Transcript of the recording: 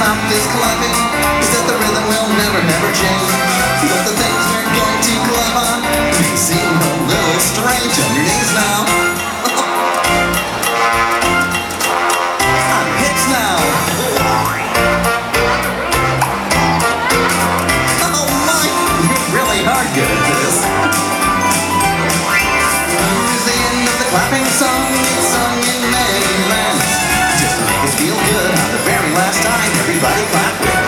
about this clubbing is that the rhythm will never, never change. But the things we're going to on may seem a little strange now. hips now. Oh my, you really are good at this. The clapping song. It's sung in last time. Everybody clap